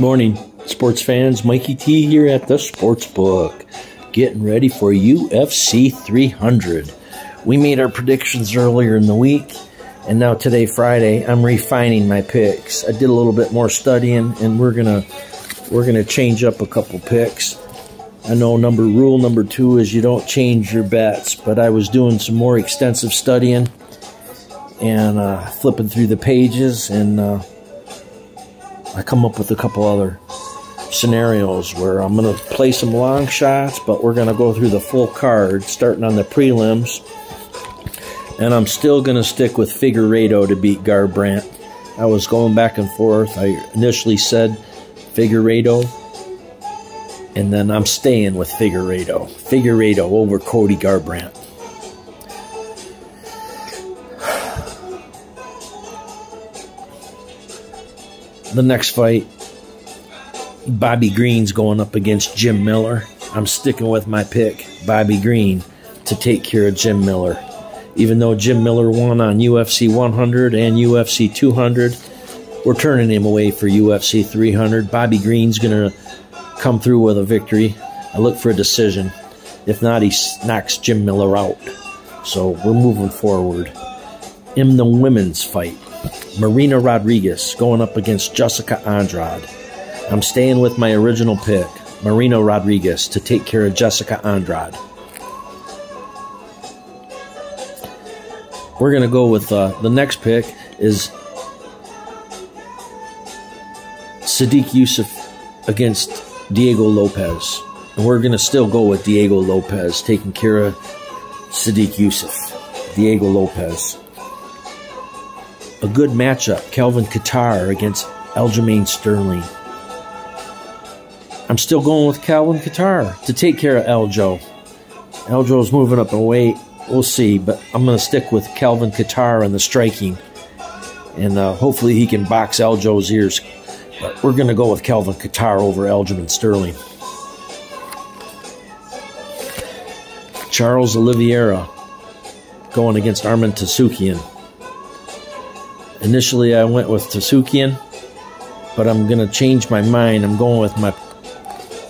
Morning, sports fans. Mikey T here at the Sports Book, getting ready for UFC 300. We made our predictions earlier in the week, and now today, Friday, I'm refining my picks. I did a little bit more studying, and we're gonna we're gonna change up a couple picks. I know number rule number two is you don't change your bets, but I was doing some more extensive studying and uh, flipping through the pages and. Uh, I come up with a couple other scenarios where I'm going to play some long shots, but we're going to go through the full card, starting on the prelims. And I'm still going to stick with Figueiredo to beat Garbrandt. I was going back and forth. I initially said Figueiredo, and then I'm staying with Figueiredo. Figueiredo over Cody Garbrandt. The next fight, Bobby Green's going up against Jim Miller. I'm sticking with my pick, Bobby Green, to take care of Jim Miller. Even though Jim Miller won on UFC 100 and UFC 200, we're turning him away for UFC 300. Bobby Green's going to come through with a victory. I look for a decision. If not, he knocks Jim Miller out. So we're moving forward. In the women's fight, Marina Rodriguez going up against Jessica Andrade. I'm staying with my original pick, Marina Rodriguez, to take care of Jessica Andrade. We're going to go with uh, the next pick is Sodiq Yusuff against Diego Lopes. And we're going to still go with Diego Lopes taking care of Sodiq Yusuff. Diego Lopes a good matchup, Calvin Kattar against Aljamain Sterling. I'm still going with Calvin Kattar to take care of Aljo. Aljo's moving up in weight. We'll see, but I'm going to stick with Calvin Kattar in the striking. And uh, hopefully he can box Aljo's ears. But we're going to go with Calvin Kattar over Aljamain Sterling. Charles Oliveira going against Arman Tsarukyan. Initially, I went with Tsarukyan, but I'm gonna change my mind. I'm going with my,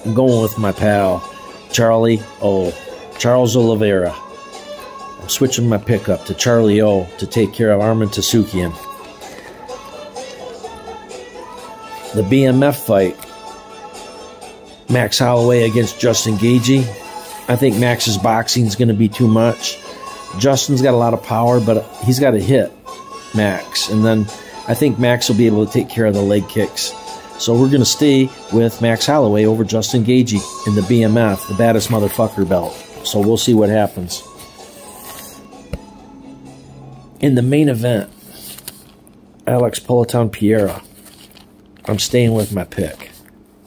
I'm going with my pal, Charlie O, Charles Oliveira. I'm switching my pickup to Charlie O to take care of Arman Tsarukyan. The BMF fight, Max Holloway against Justin Gaethje. I think Max's boxing is going to be too much. Justin's got a lot of power, but he's got to hit. Max. And then I think Max will be able to take care of the leg kicks. So we're going to stay with Max Holloway over Justin Gaethje in the BMF, the baddest motherfucker belt. So we'll see what happens. In the main event, Alex Poatan Pereira. I'm staying with my pick.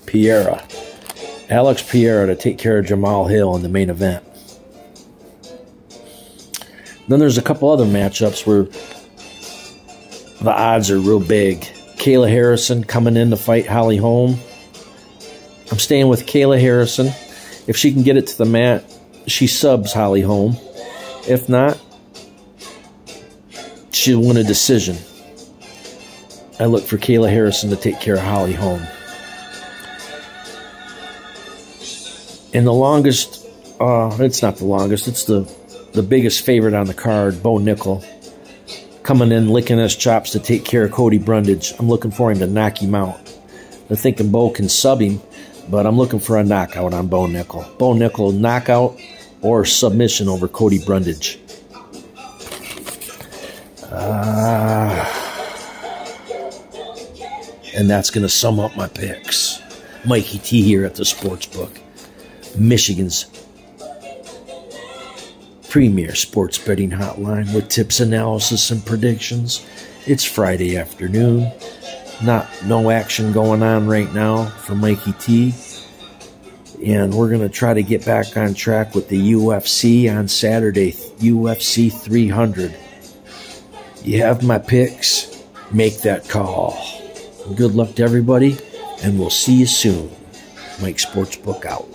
Pereira. Alex Pereira to take care of Jamal Hill in the main event. Then there's a couple other matchups where the odds are real big. Kayla Harrison coming in to fight Holly Holm. I'm staying with Kayla Harrison. If she can get it to the mat, she subs Holly Holm. If not, she'll win a decision. I look for Kayla Harrison to take care of Holly Holm. And the longest, uh, it's not the longest, it's the, the biggest favorite on the card, Bo Nickal coming in, licking his chops to take care of Cody Brundage. I'm looking for him to knock him out. They're thinking Bo can sub him, but I'm looking for a knockout on Bo Nickal. Bo Nickal knockout or submission over Cody Brundage. Uh, and that's going to sum up my picks. Mikey T here at the Sportsbook. Michigan's premier sports betting hotline with tips, analysis, and predictions. It's Friday afternoon. Not no action going on right now for Mikey T. And we're going to try to get back on track with the UFC on Saturday, UFC 300. You have my picks. Make that call. Good luck to everybody, and we'll see you soon. Mike Sportsbook out.